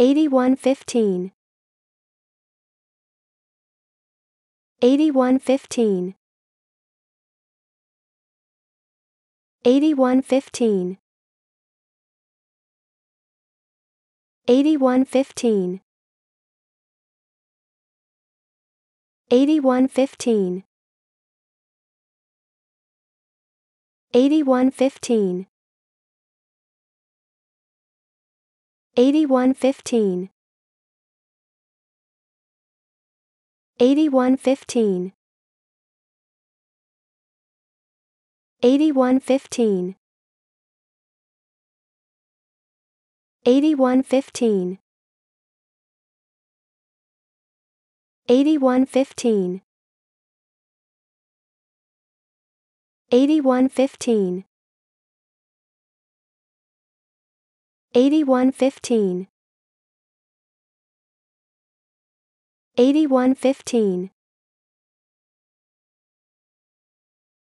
8115 8115 8115 8115 8115 8115 8115 8115 8115 8115 8115 8115 8115 8115